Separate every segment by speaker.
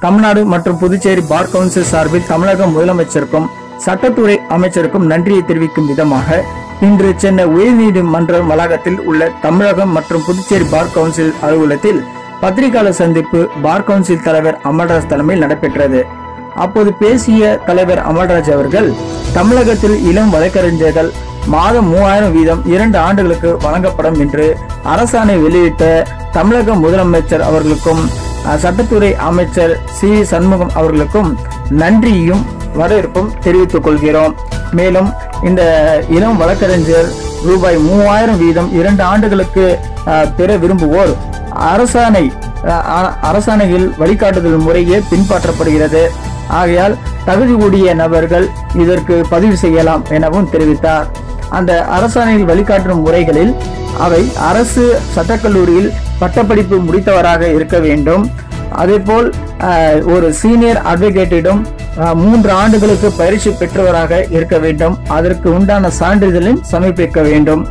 Speaker 1: தமிழ்நாடு மற்றும் Puducherry bar council சார்பில் தமிழக முதலமைச்சருக்கும் சட்டத்துறை அமைச்சருக்கும் நன்றியை தெரிவிக்கும் விதமாக இன்று சென்னை உயர்நீதிமன்ற வளாகத்தில் உள்ள தமிழகம் மற்றும் புதுச்சேரி பார் கவுன்சில் அலுவலகத்தில் பத்திரிகையாளர் சந்திப்பு பார் கவுன்சில் தலைவர் அமர்ராஜ் தலைமையில் நடைபெற்றது. அப்போது பேசிய தலைவர் அமர்ராஜ் அவர்கள் தமிழகத்தில் இளம் வழக்கறிஞர்கள் மாதம் மூவாயிரம் வீதம் இரண்டு ஆண்டுகளுக்கு வழங்கப்படும் என்று அரசாணை வெளியிட்ட தமிழக முதலமைச்சர் அவர்களுக்கும் சட்டத்துறை அமைச்சர் சி. சண்முகம் அவர்களுக்கும் நன்றியும் வரவேற்பும் தெரிவித்துக் கொள்கிறோம். மேலும் இந்த இளம் வழக்கறிஞர் ரூபாய் மூவாயிரம் வீதம் இரண்டு ஆண்டுகளுக்கு பெற விரும்புவோர் அரசாணை அரசாணையில் வழிகாட்டுதல் முறையே பின்பற்றப்படுகிறது. ஆகையால் தகுதி கூடிய நபர்கள் இதற்கு பதிவு செய்யலாம் எனவும் தெரிவித்தார். அந்த அரசாணையில் வழிகாட்டும் முறைகளில் அவை அரசு சட்டக்கல்லூரியில் பட்டப்படிப்பு முடித்தவராக இருக்க வேண்டும். அதேபோல் போல் ஒரு சீனியர் அட்வொகேட்டிடம் மூன்று ஆண்டுகளுக்கு பயிற்சி பெற்றவராக இருக்க வேண்டும். அதற்கு உண்டான சான்றிதழையும் சமர்ப்பிக்க வேண்டும்.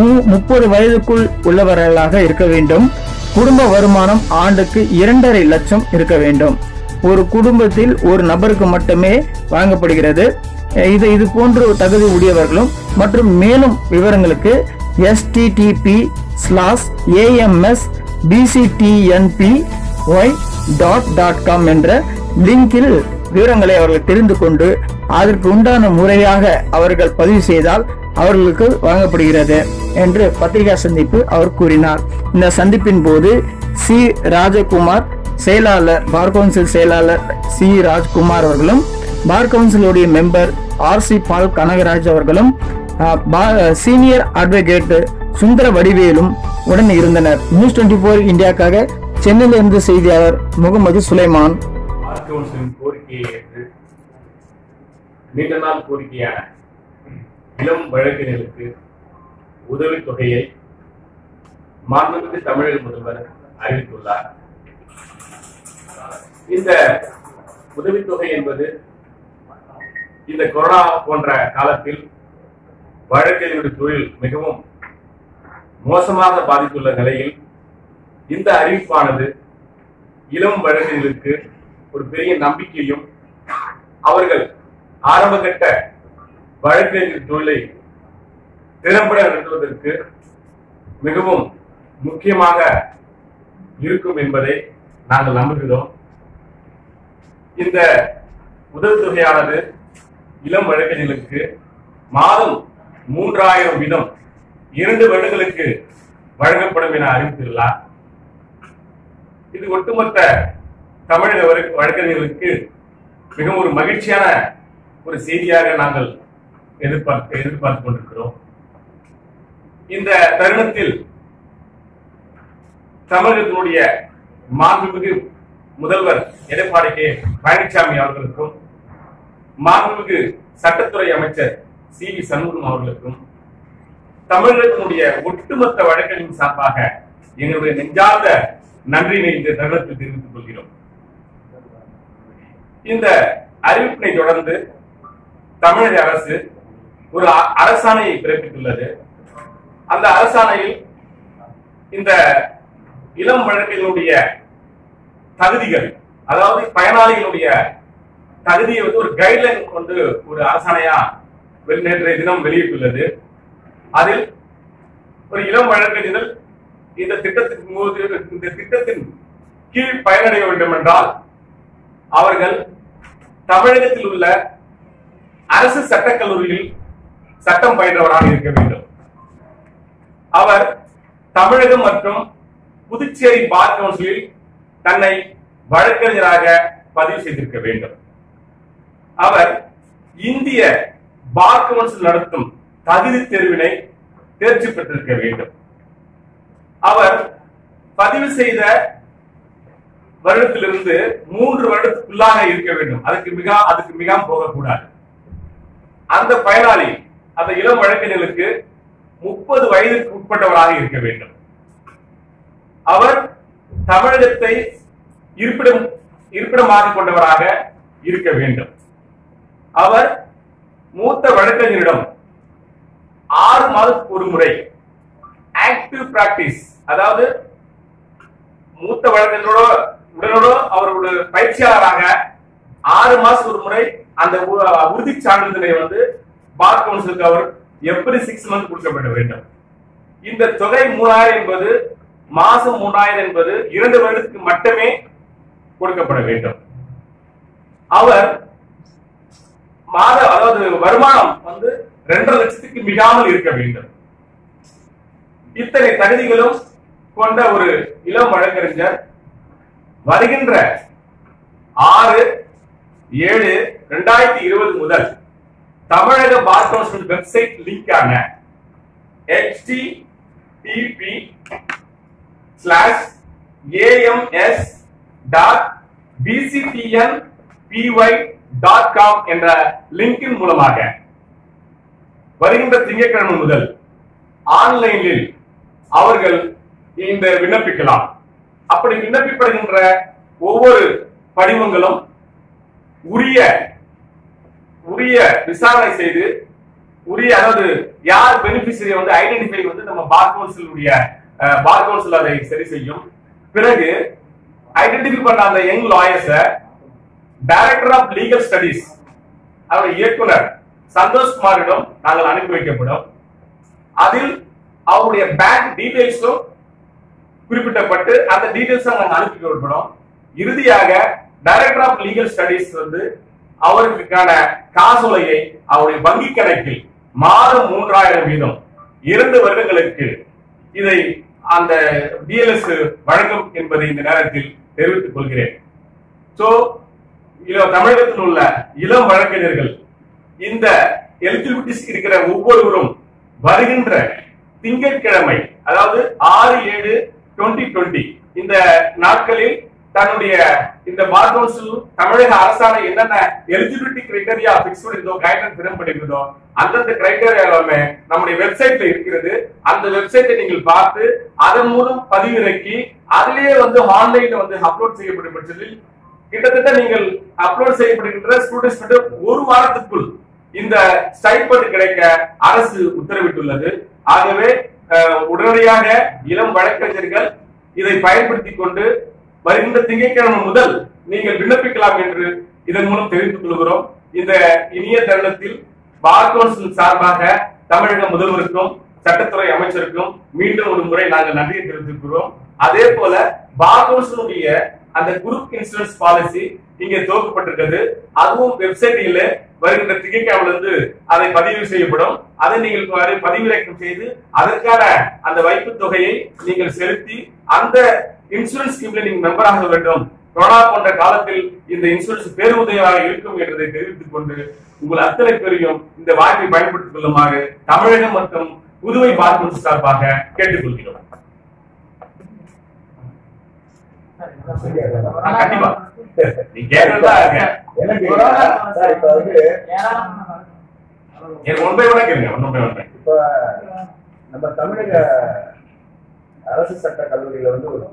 Speaker 1: மு- முப்பது வயதுக்குள் உள்ளவர்களாக இருக்க வேண்டும். குடும்ப வருமானம் ஆண்டுக்கு இரண்டரை லட்சம் இருக்க வேண்டும். ஒரு குடும்பத்தில் ஒரு நபருக்கு மட்டுமே வழங்கப்படுகிறது. இது இது போன்ற தகுதி உடையவர்களும் மற்றும் மேலும் விவரங்களுக்கு http slash AMS BCTNP Y dot dot com என்ற லிங்கில் விவரங்களை அவர்கள் தெரிந்து கொண்டு அதற்கு உண்டான முறையாக அவர்கள் பதிவு செய்தால் அவர்களுக்கு வழங்கப்படுகிறது என்று பத்திரிகா சந்திப்பு அவர் கூறினார். இந்த சந்திப்பின் போது சி. ராஜகுமார் செயலாளர் பார் கவுன்சில் செயலாளர் சி. ராஜ்குமார் அவர்களும் bar கவுன்சிலுடைய member R C Paul Kanagaraj அவர்களும் சீனியர் அட்வொகேட் சுந்தர வடிவேலும் உடன் இருந்தனர். நியூஸ் டுவெண்ட்டி போர் இந்தியாக்காக சென்னையிலிருந்து செய்தியாளர் முகமது சுலைமான்.
Speaker 2: பார் கவுன்சிலின் கோரிக்கையை ஏற்று நீண்ட நாள் கோரிக்கையான இளம் வழக்கினருக்கு உதவித் தொகையை மாண்புமிகு தமிழக முதல்வர் அறிவித்துள்ளார். இந்த உதவித்தொகை என்பது இந்த கொரோனா போன்ற காலத்தில் வழக்கறிஞர் தொழில் மிகவும் மோசமாக பாதித்துள்ள நிலையில் இந்த அறிவிப்பானது இளம் வழக்கறிஞர்களுக்கு ஒரு பெரிய நம்பிக்கையும் அவர்கள் ஆரம்பகட்ட வழக்கறிஞர் தொழிலை திறம்பட நடத்துவதற்கு மிகவும் முக்கியமாக இருக்கும் என்பதை நாங்கள் நம்புகிறோம். இந்த உதவித்தொகையானது இளம் வழக்கறிஞர்களுக்கு மாதம் மூன்றாயிரம் வீதம் இரண்டு வருடங்களுக்கு வழங்கப்படும் என அறிவித்துள்ளார் இது ஒட்டுமொத்த தமிழக வழக்கு- வழக்கறிஞர்களுக்கு மிகவும் ஒரு மகிழ்ச்சியான ஒரு செய்தியாக நாங்கள் எதிர்பார்த்து எதிர்பார்த்து கொண்டிருக்கிறோம். இந்த தருணத்தில் தமிழகத்தினுடைய மாண்புமிகு முதல்வர் எடப்பாடி கே. பழனிசாமி அவர்களுக்கும் மாண்புமிகு சட்டத்துறை அமைச்சர் சி வி சண்முகம் அவர்களுக்கும் தமிழகத்தினுடைய ஒட்டுமொத்த வழக்கறிஞர் சார்பாக எங்களுடைய நெஞ்சார்ந்த நன்றினை இந்த தருணத்தில் தெரிவித்துக் கொள்கிறோம். இந்த அறிவிப்பினை தொடர்ந்து தமிழக அரசு ஒரு அ- அரசாணையை பிறப்பித்துள்ளது. அந்த அரசாணையில் இந்த இளம் வழக்கினுடைய தகுதிகள் அதாவது பயனாளிகளுடைய தகுதியை வந்து ஒரு கைட்லைன் கொண்டு ஒரு அரசாணையா நேற்றைய தினம் வெளியிட்டுள்ளது. அதில் ஒரு இளம் வழக்கறிஞர் இந்த திட்டத்தின் போது இந்த திட்டத்தின் கீழ் பயனடைய வேண்டும் என்றால் அவர்கள் தமிழகத்தில் உள்ள அரசு சட்டக்கல்லூரியில் சட்டம் பயின்றவராக இருக்க வேண்டும். அவர் தமிழகம் மற்றும் புதுச்சேரி பார் கவுன்சிலில் தன்னை வழக்கறிஞராக பதிவு செய்திருக்க வேண்டும். அவர் இந்திய பார் கவுன்சில் நடத்தும் தகுதி தேர்வினை தேர்ச்சி பெற்றிருக்க வேண்டும். அவர் பதிவு செய்த வருடத்திலிருந்து மூன்று வருடத்துக்குள்ளாக இருக்க வேண்டும். அதுக்கு மிக அதுக்கு மிகாம் போகக்கூடாது. அந்த பயனாளி அந்த இளம் வழக்கறிஞர்களுக்கு முப்பது வயதுக்கு உட்பட்டவராக இருக்க வேண்டும். அவர் தமிழகத்தை இருப்பிடம் இருப்பிடமாக கொண்டவராக இருக்க வேண்டும். அவர் மூத்த வழக்கறிஞரிடம் ஆறு மாதத்துக்கு ஒரு முறை ஆக்டிவ் பிராக்டிஸ் அதாவது மூத்த வழக்கறிஞரோட உடனோட அவரோட பயிற்சியாளராக ஆறு மாசம் ஒரு முறை அந்த உறுதி சான்றிதழை வந்து பார் கவுன்சிலுக்கு அவர் எப்படி சிக்ஸ் மந்த் கொடுக்கப்பட வேண்டும் இந்த தொகை மூணாயிரம் என்பது மாசம் மூணாயிரம் என்பது இரண்டு வருடத்துக்கு மட்டுமே கொடுக்கப்பட வேண்டும். அவர் மாத அதாவது வருமானம் வந்து ரெண்டரை லட்சத்துக்கு மிகாமல் இருக்க வேண்டும். இத்தனை தகுதிகளும் கொண்ட ஒரு இளம் வழக்கறிஞர் வருகின்ற ஆறு ஏழு ரெண்டாயிரத்தி இருபது முதல் தமிழக bar council website லிங்கான http slash AMS dot BCTN PY dot com என்ற லிங்கின் மூலமாக வருகின்ற திங்கட்கிழமை முதல் ஆன்லைனில் அவர்கள் இந்த விண்ணப்பிக்கலாம். அப்படி விண்ணப்பிப்படுகின்ற ஒவ்வொரு படிவங்களும் உரிய உரிய விசாரணை செய்து உரிய அதாவது யார் பெனிபிஷியரி வந்து ஐடென்டிஃபை வந்து நம்ம பார் கவுன்சிலுடைய பார் கவுன்சில் அதை சரி செய்யும். பிறகு ஐடென்டிஃபை பண்ண அந்த யங் லாயர்ஸை டைரக்டர் ஆஃப் லீகல் ஸ்டடீஸ் அவருடைய இயக்குனர் சந்தோஷ் குமாரிடம் நாங்கள் அனுப்பி வைக்கப்படும். அதில் அவருடைய பேங்க் டீடைல்ஸும் குறிப்பிட்டப்பட்டு அந்த டீடைல்ஸ் நாங்கள் அனுப்பி கொடுக்கணும் இறுதியாக டைரக்டர் ஆஃப் லீகல் ஸ்டடீஸ் வந்து அவருக்கான காசோலையை அவருடைய வங்கி கணக்கில் மாதம் மூன்றாயிரம் வீதம் இரண்டு வருடங்களுக்கு இதை அந்த டிஎல்எஸ் வழங்கும் என்பதை இந்த நேரத்தில் தெரிவித்துக் கொள்கிறேன். சோ தமிழகத்தில் உள்ள இளம் வழக்கறிஞர்கள் இந்த எலிஜிபிலிட்டிஸ் இருக்கிற ஒவ்வொருவரும் வருகின்ற திங்கட்கிழமை அதாவது ஆறு ஏழு டுவெண்ட்டி டுவெண்ட்டி இந்த நாட்களில் தன்னுடைய இந்த பார் கவுன்சில் தமிழக அரசாணை என்னென்ன எலிஜிபிலிட்டி கிரைட்டரியா பிக்ஸ் பண்ணிருந்தோ கைட்லைன் ஃபிரம் பண்ணிருந்தோ அந்தந்த கிரைட்டரியா எல்லாமே நம்முடைய வெப்சைட்ல இருக்கிறது. அந்த வெப்சைட்டை நீங்கள் பார்த்து அதன் மூலம் பதிவிறக்கி அதிலேயே வந்து ஆன்லைன்ல வந்து அப்லோட் செய்யப்படும் பட்சத்தில் கிட்டத்தட்ட நீங்கள் அப்லோட் செய்யப்படுகின்ற ஸ்டூடெண்ட்ஸ் வந்து ஒரு வாரத்துக்குள் இந்த ஸ்டைபண்ட் கிடைக்க அரசு உத்தரவிட்டுள்ளது. ஆகவே உடனடியாக இளம் வழக்கறிஞர்கள் இதை பயன்படுத்திக் கொண்டு வருகின்ற திங்கட்கிழமை முதல் நீங்கள் விண்ணப்பிக்கலாம் என்று இதன் மூலம் தெரிவித்துக் கொள்கிறோம். இந்த இனிய தருணத்தில் பார் கவுன்சில் சார்பாக தமிழக முதல்வருக்கும் சட்டத்துறை அமைச்சருக்கும் மீண்டும் ஒரு முறை நாங்கள் நன்றியை தெரிவித்திருக்கிறோம் அதே போல பார் கவுன்சிலுடைய அந்த குரூப் இன்சூரன்ஸ் பாலிசி இங்க துவக்கப்பட்டிருக்கிறது. அதுவும் வெப்சைட்டில் வருகின்ற திங்கட்கிழமையிலிருந்து அதை பதிவு செய்யப்படும். அதை நீங்கள் பதிவிறக்கம் செய்து அதற்கான அந்த வைப்பு தொகையை நீங்கள் செலுத்தி அந்த இன்சூரன்ஸ் ஸ்கீம்ல நீங்க மெம்பராக வேண்டும். கொரோனா போன்ற காலத்தில் இந்த இன்சூரன்ஸ் பேருதவியாக இருக்கும் என்பதை தெரிவித்துக் கொண்டு உங்கள் அத்தனை பேரையும் இந்த வாய்ப்பை பயன்படுத்திக் கொள்ளுமாறு தமிழகம் மற்றும் புதுவை பார்க்கும் சார்பாக கேட்டுக்கொள்கிறோம். கண்டிப்பா. நீ கேட்கறதா இருக்க. எனக்கு ஒன் பை ஒன் கேளுங்க ஒன் பை ஒன்
Speaker 3: இப்ப நம்ம தமிழக அரசு சட்ட கல்லூரியில வந்து ஒரு